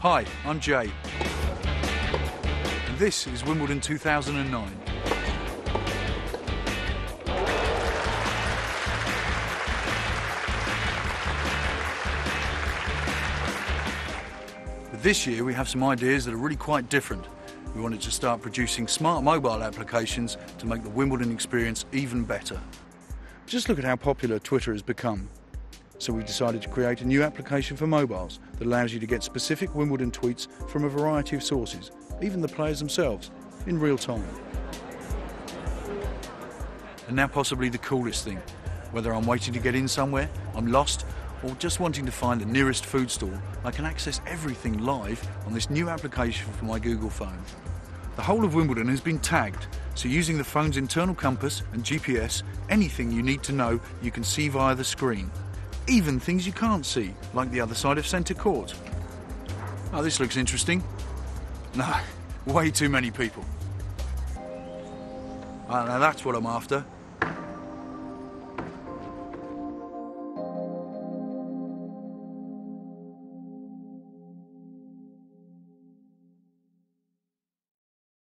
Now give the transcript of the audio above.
Hi, I'm Jay. And this is Wimbledon 2009. But this year we have some ideas that are really quite different. We wanted to start producing smart mobile applications to make the Wimbledon experience even better. Just look at how popular Twitter has become. So we've decided to create a new application for mobiles that allows you to get specific Wimbledon tweets from a variety of sources, even the players themselves, in real time. And now possibly the coolest thing, whether I'm waiting to get in somewhere, I'm lost, or just wanting to find the nearest food stall, I can access everything live on this new application for my Google phone. The whole of Wimbledon has been tagged, so using the phone's internal compass and GPS, anything you need to know you can see via the screen. Even things you can't see, like the other side of centre court. Oh, this looks interesting. No, way too many people. Ah, now that's what I'm after.